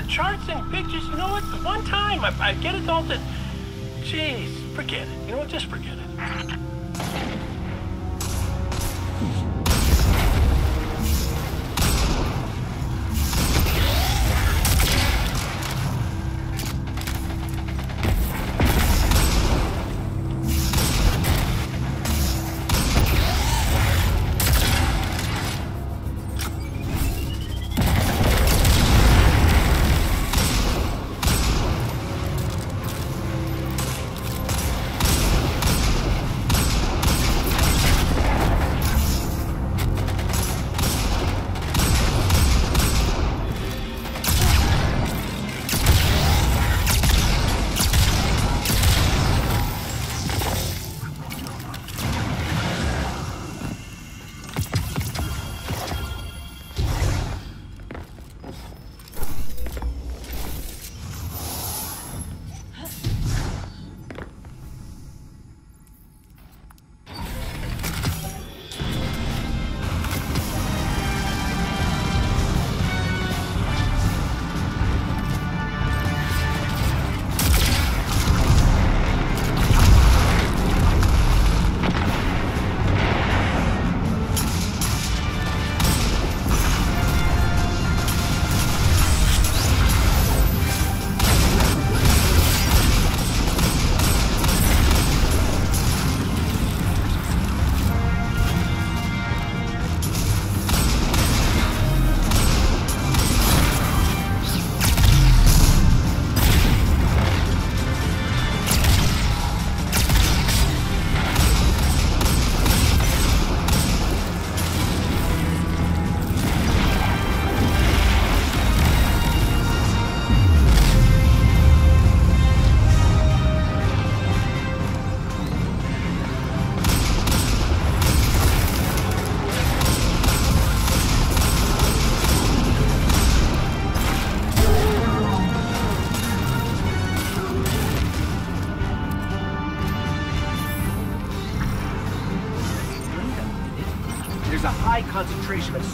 the charts and pictures, you know what? One time I, I get it all that. Jeez, forget it. You know what? Just forget it.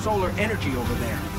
Solar energy over there.